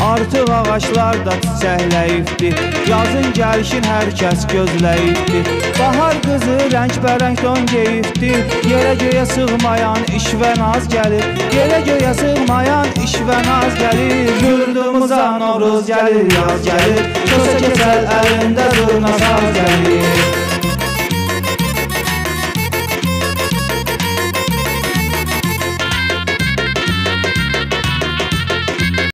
Artıq ağaclar da çiçəkləyibdi. Yazın gəlişin hər kəs gözləyibdi. Bahar qızı rəng-bərəng don geyibdi. Yerə göyə sığmayan iş və naz gəlir. Yerə göyə sığmayan iş və naz gəlir. Yurdumuza Novruz gəlir, yaz gəlir. Kösə